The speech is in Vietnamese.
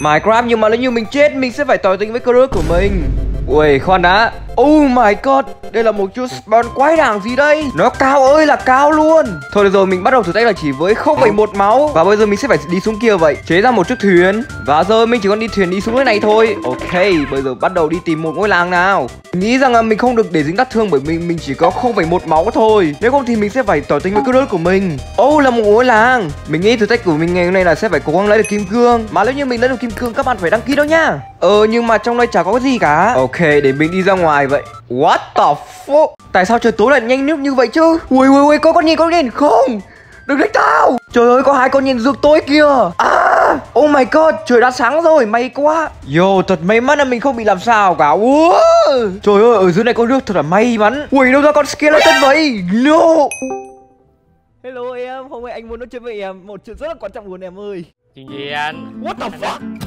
Minecraft, nhưng mà nếu như mình chết, mình sẽ phải tỏ tình với crew của mình. Ui khoan đã. Oh my god Đây là một chú spawn quái đảng gì đây? Nó cao ơi là cao luôn. Thôi được rồi mình bắt đầu thử thách là chỉ với 0,1 máu. Và bây giờ mình sẽ phải đi xuống kia vậy. Chế ra một chiếc thuyền. Và giờ mình chỉ còn đi thuyền đi xuống cái này thôi. Ok bây giờ bắt đầu đi tìm một ngôi làng nào. Mình nghĩ rằng là mình không được để dính đắt thương bởi mình mình chỉ có 0,1 máu thôi. Nếu không thì mình sẽ phải tỏ tình với crush của mình. Oh là một ngôi làng. Mình nghĩ thử thách của mình ngày hôm nay là sẽ phải cố gắng lấy được kim cương. Mà nếu như mình lấy được kim cương các bạn phải đăng ký đó nha. Ờ nhưng mà trong đây chả có cái gì cả. Ok để mình đi ra ngoài vậy? What the fuck? Tại sao trời tối lại nhanh nước như vậy chứ? Ui ui ui có con nhìn con nhìn. Không Đừng đánh tao. Trời ơi có hai con nhìn rượt tôi kìa. À Oh my god trời đã sáng rồi may quá. Yo thật may mắn là mình không bị làm sao cả. Ua Trời ơi ở dưới này có nước thật là may mắn. Ui đâu ra con skeleton vậy? No. Hello em, hôm nay anh muốn nói chuyện với em Một chuyện rất là quan trọng luôn em ơi. Chuyện gì anh? What the fuck